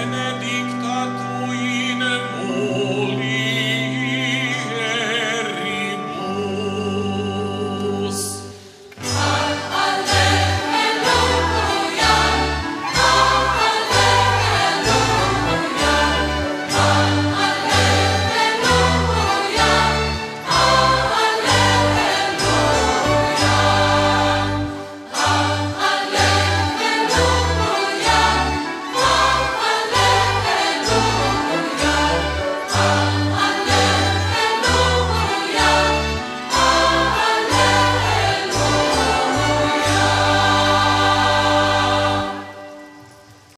benedicta tui